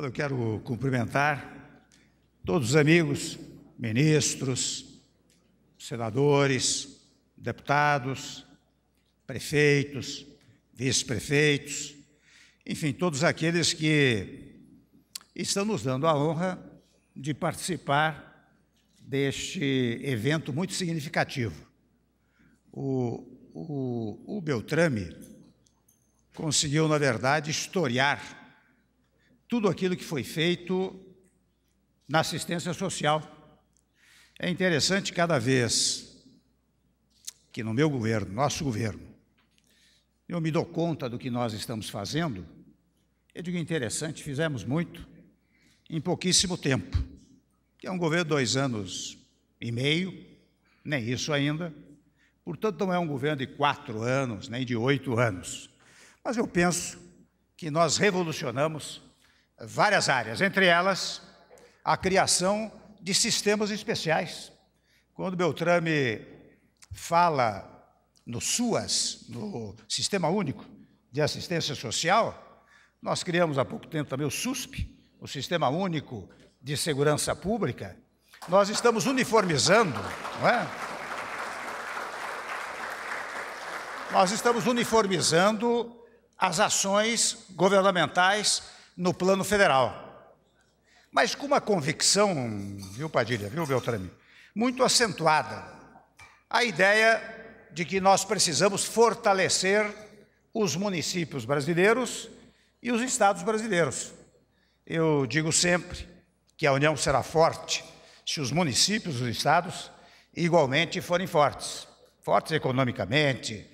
Eu quero cumprimentar todos os amigos, ministros, senadores, deputados, prefeitos, vice-prefeitos, enfim, todos aqueles que estão nos dando a honra de participar deste evento muito significativo. O, o, o Beltrame conseguiu, na verdade, historiar tudo aquilo que foi feito na assistência social. É interessante cada vez que no meu governo, nosso governo, eu me dou conta do que nós estamos fazendo, eu digo interessante, fizemos muito em pouquíssimo tempo, que é um governo de dois anos e meio, nem isso ainda, portanto não é um governo de quatro anos, nem de oito anos, mas eu penso que nós revolucionamos várias áreas, entre elas a criação de sistemas especiais. Quando Beltrame fala no SUAS, no Sistema Único de Assistência Social, nós criamos há pouco tempo também o SUSP, o Sistema Único de Segurança Pública. Nós estamos uniformizando, não é? Nós estamos uniformizando as ações governamentais no plano federal. Mas com uma convicção, viu, Padilha, viu, Beltrame, muito acentuada. A ideia de que nós precisamos fortalecer os municípios brasileiros e os estados brasileiros. Eu digo sempre que a União será forte se os municípios e os estados igualmente forem fortes fortes economicamente,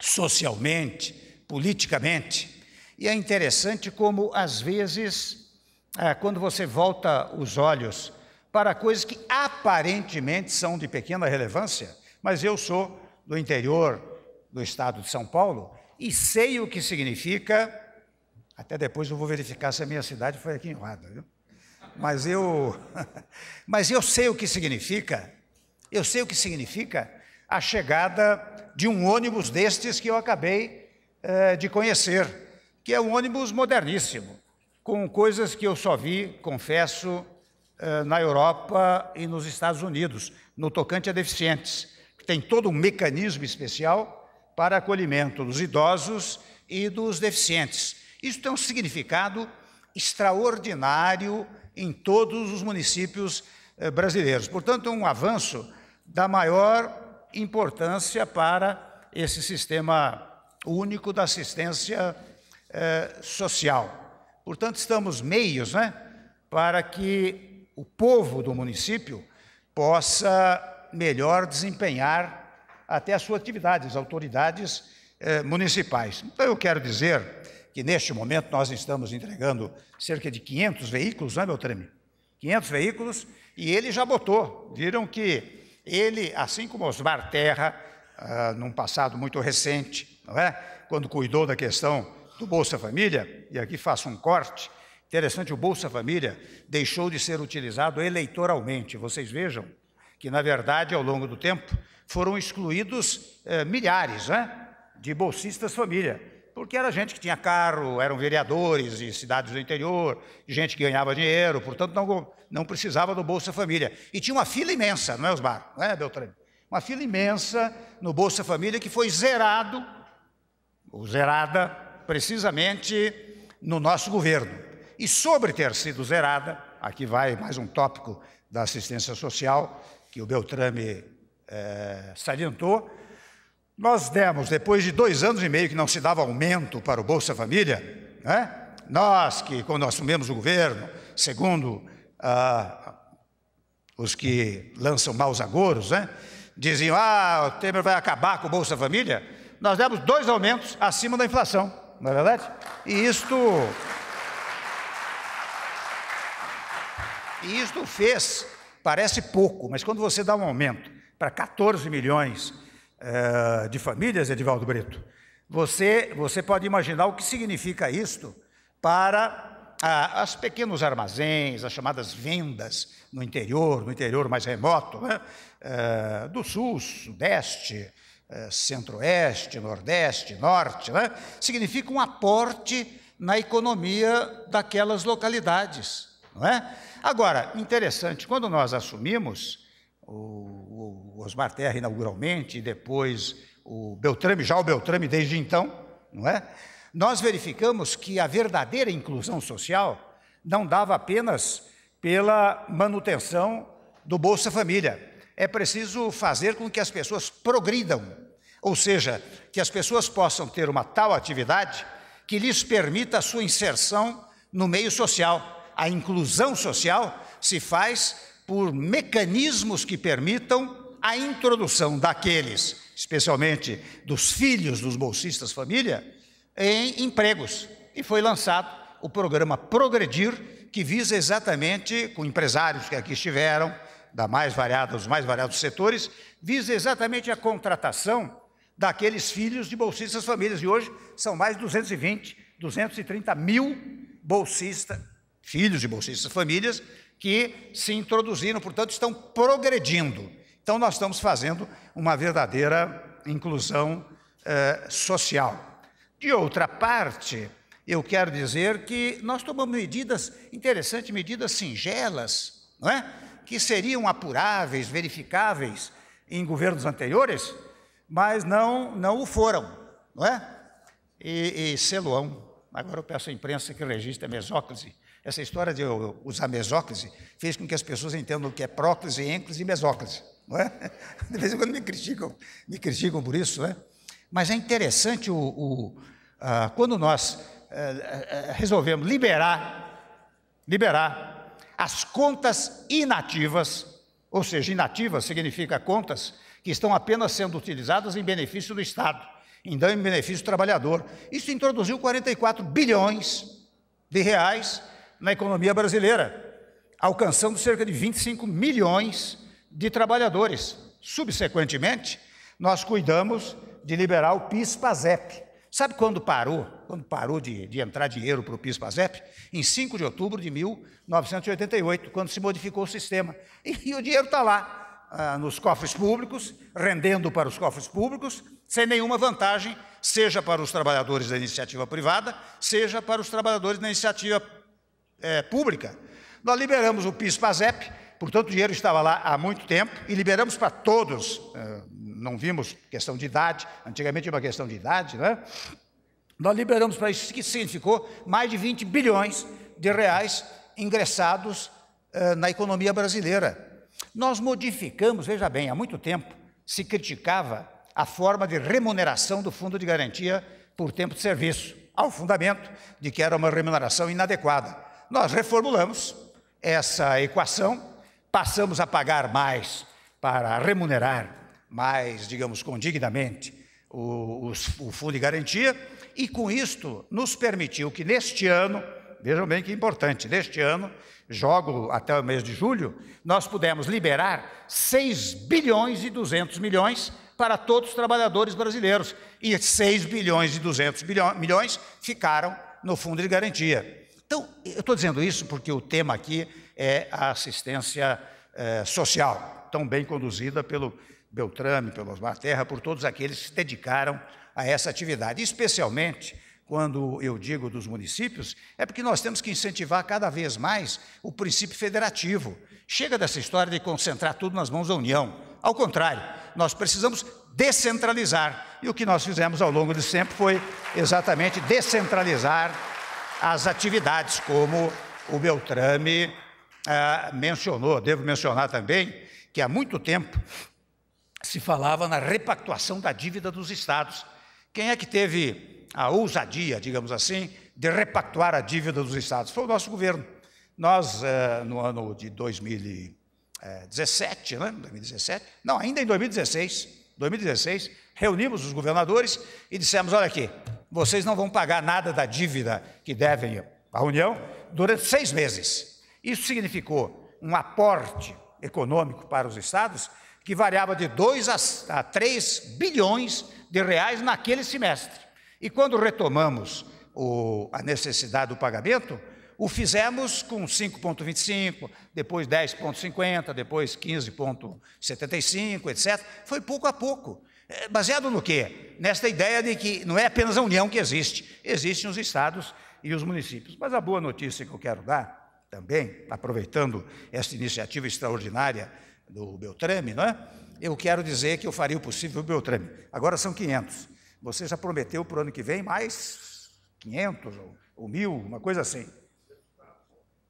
socialmente, politicamente. E é interessante como, às vezes, é, quando você volta os olhos para coisas que aparentemente são de pequena relevância, mas eu sou do interior do estado de São Paulo e sei o que significa. Até depois eu vou verificar se a minha cidade foi aqui em Roda, viu? Mas eu, mas eu sei o que significa. Eu sei o que significa a chegada de um ônibus destes que eu acabei eh, de conhecer que é um ônibus moderníssimo, com coisas que eu só vi, confesso, eh, na Europa e nos Estados Unidos, no tocante a deficientes, que tem todo um mecanismo especial para acolhimento dos idosos e dos deficientes. Isso tem um significado extraordinário em todos os municípios eh, brasileiros. Portanto, um avanço da maior importância para esse sistema único da assistência eh, social. Portanto, estamos meios né, para que o povo do município possa melhor desempenhar até a sua atividade, as autoridades eh, municipais. Então, eu quero dizer que neste momento nós estamos entregando cerca de 500 veículos, não é, Beltrame? 500 veículos, e ele já botou. Viram que ele, assim como Osmar Terra, ah, num passado muito recente, não é? quando cuidou da questão do Bolsa Família, e aqui faço um corte, interessante, o Bolsa Família deixou de ser utilizado eleitoralmente. Vocês vejam que, na verdade, ao longo do tempo, foram excluídos eh, milhares né, de bolsistas família, porque era gente que tinha carro, eram vereadores de cidades do interior, gente que ganhava dinheiro, portanto não, não precisava do Bolsa Família. E tinha uma fila imensa, não é, Osmar? Não é, Beltrame? Uma fila imensa no Bolsa Família que foi zerado, ou zerada, precisamente no nosso governo. E sobre ter sido zerada, aqui vai mais um tópico da assistência social que o Beltrame é, salientou, nós demos, depois de dois anos e meio que não se dava aumento para o Bolsa Família, né? nós que, quando assumimos o governo, segundo ah, os que lançam maus agouros, né? diziam, ah, o Temer vai acabar com o Bolsa Família, nós demos dois aumentos acima da inflação não é verdade? E isto. E isto fez, parece pouco, mas quando você dá um aumento para 14 milhões uh, de famílias, Edivaldo Brito, você, você pode imaginar o que significa isto para uh, os pequenos armazéns, as chamadas vendas no interior, no interior mais remoto, né? uh, do sul, sudeste, centro-oeste, nordeste, norte, né? significa um aporte na economia daquelas localidades, não é? Agora, interessante, quando nós assumimos, o, o Osmar Terra inauguralmente, e depois o Beltrame, já o Beltrame desde então, não é? Nós verificamos que a verdadeira inclusão social não dava apenas pela manutenção do Bolsa Família. É preciso fazer com que as pessoas progridam, ou seja, que as pessoas possam ter uma tal atividade que lhes permita a sua inserção no meio social. A inclusão social se faz por mecanismos que permitam a introdução daqueles, especialmente dos filhos dos bolsistas família, em empregos. E foi lançado o programa Progredir, que visa exatamente, com empresários que aqui estiveram, da mais variada, dos mais variados setores, visa exatamente a contratação daqueles filhos de bolsistas famílias. E hoje são mais de 220, 230 mil bolsistas, filhos de bolsistas famílias, que se introduziram, portanto, estão progredindo. Então, nós estamos fazendo uma verdadeira inclusão eh, social. De outra parte, eu quero dizer que nós tomamos medidas interessantes, medidas singelas, não é? Que seriam apuráveis, verificáveis em governos anteriores, mas não, não o foram, não é? E, e Celoão, agora eu peço à imprensa que registre a mesóclise. Essa história de eu usar mesóclise fez com que as pessoas entendam o que é próclise, ênclise e mesóclise, não é? De vez em quando me criticam, me criticam por isso, não é? Mas é interessante o, o ah, quando nós ah, resolvemos liberar, liberar as contas inativas, ou seja, inativas significa contas que estão apenas sendo utilizadas em benefício do Estado, então em benefício do trabalhador. Isso introduziu 44 bilhões de reais na economia brasileira, alcançando cerca de 25 milhões de trabalhadores. Subsequentemente, nós cuidamos de liberar o PIS-PASEP. Sabe quando parou? Quando parou de, de entrar dinheiro para o PIS-PASEP? Em 5 de outubro de 1988, quando se modificou o sistema. E, e o dinheiro está lá, ah, nos cofres públicos, rendendo para os cofres públicos, sem nenhuma vantagem, seja para os trabalhadores da iniciativa privada, seja para os trabalhadores da iniciativa é, pública. Nós liberamos o PIS-PASEP, portanto o dinheiro estava lá há muito tempo, e liberamos para todos, é, não vimos questão de idade, antigamente tinha uma questão de idade, né? Nós liberamos para isso, que significou mais de 20 bilhões de reais ingressados é, na economia brasileira. Nós modificamos, veja bem, há muito tempo se criticava a forma de remuneração do fundo de garantia por tempo de serviço, ao fundamento de que era uma remuneração inadequada. Nós reformulamos essa equação, passamos a pagar mais para remunerar mais, digamos, condignamente o, o, o fundo de garantia, e com isto nos permitiu que neste ano, vejam bem que importante, neste ano, jogo até o mês de julho, nós pudemos liberar 6 bilhões e 200 milhões para todos os trabalhadores brasileiros. E 6 bilhões e 200 milhões ficaram no fundo de garantia. Então, eu estou dizendo isso porque o tema aqui é a assistência eh, social, tão bem conduzida pelo Beltrame, pelo Osmar Terra, por todos aqueles que se dedicaram a essa atividade, especialmente quando eu digo dos municípios, é porque nós temos que incentivar cada vez mais o princípio federativo. Chega dessa história de concentrar tudo nas mãos da União. Ao contrário, nós precisamos descentralizar. E o que nós fizemos ao longo desse tempo foi exatamente descentralizar as atividades, como o Beltrame ah, mencionou. Devo mencionar também que há muito tempo se falava na repactuação da dívida dos estados. Quem é que teve a ousadia, digamos assim, de repactuar a dívida dos estados. Foi o nosso governo. Nós, eh, no ano de 2017, né? 2017, não, ainda em 2016, 2016, reunimos os governadores e dissemos: olha aqui, vocês não vão pagar nada da dívida que devem à União durante seis meses. Isso significou um aporte econômico para os estados que variava de 2 a 3 bilhões de reais naquele semestre. E quando retomamos o, a necessidade do pagamento, o fizemos com 5,25, depois 10,50, depois 15,75, etc. Foi pouco a pouco. É, baseado no quê? Nesta ideia de que não é apenas a União que existe, existem os estados e os municípios. Mas a boa notícia que eu quero dar, também, aproveitando esta iniciativa extraordinária do Beltrame, não é? eu quero dizer que eu faria o possível do Beltrame. Agora são 500. Você já prometeu para o ano que vem mais 500 ou, ou mil, uma coisa assim.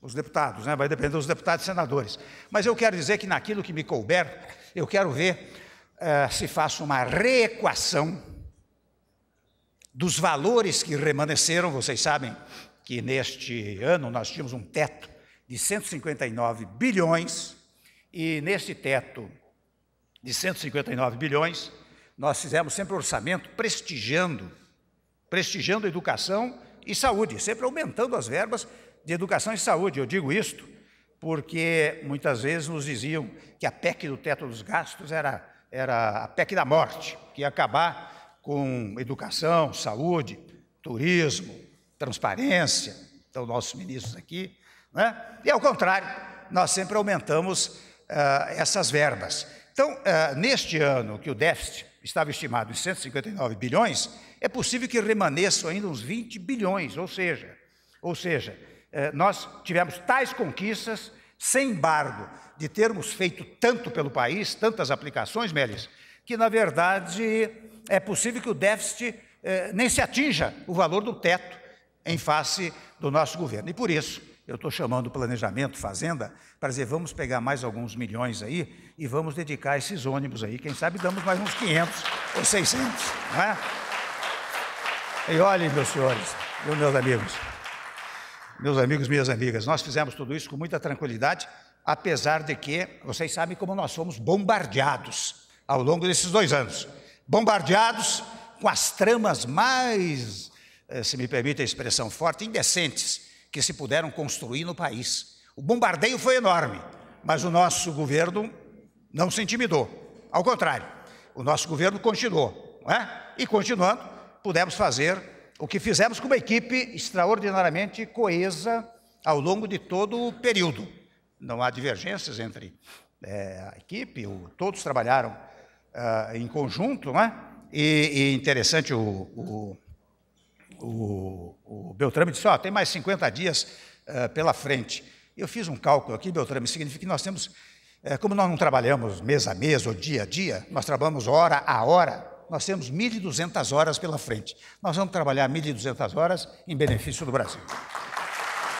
Os deputados, né? vai depender dos deputados e senadores. Mas eu quero dizer que naquilo que me couber, eu quero ver uh, se faço uma reequação dos valores que remanesceram. Vocês sabem que neste ano nós tínhamos um teto de 159 bilhões, e nesse teto de 159 bilhões, nós fizemos sempre orçamento prestigiando, prestigiando educação e saúde, sempre aumentando as verbas de educação e saúde. Eu digo isto porque muitas vezes nos diziam que a PEC do teto dos gastos era, era a PEC da morte, que ia acabar com educação, saúde, turismo, transparência, então nossos ministros aqui, né? e ao contrário, nós sempre aumentamos uh, essas verbas. Então, uh, neste ano que o déficit estava estimado em 159 bilhões, é possível que remaneçam ainda uns 20 bilhões, ou seja, ou seja, eh, nós tivemos tais conquistas, sem embargo, de termos feito tanto pelo país, tantas aplicações, Melis, que na verdade é possível que o déficit eh, nem se atinja o valor do teto em face do nosso governo. E por isso, eu estou chamando planejamento, fazenda, para dizer, vamos pegar mais alguns milhões aí e vamos dedicar esses ônibus aí. Quem sabe damos mais uns 500 ou 600, não é? E olhem, meus senhores, meus amigos, meus amigos, minhas amigas, nós fizemos tudo isso com muita tranquilidade, apesar de que vocês sabem como nós fomos bombardeados ao longo desses dois anos bombardeados com as tramas mais, se me permite a expressão forte, indecentes que se puderam construir no país. O bombardeio foi enorme, mas o nosso governo não se intimidou. Ao contrário, o nosso governo continuou. É? E continuando, pudemos fazer o que fizemos com uma equipe extraordinariamente coesa ao longo de todo o período. Não há divergências entre é, a equipe, o, todos trabalharam uh, em conjunto, não é? E, e interessante, o, o, o, o Beltrame disse: oh, tem mais 50 dias uh, pela frente. Eu fiz um cálculo aqui, Beltrame, significa que nós temos, uh, como nós não trabalhamos mês a mês ou dia a dia, nós trabalhamos hora a hora, nós temos 1.200 horas pela frente. Nós vamos trabalhar 1.200 horas em benefício do Brasil.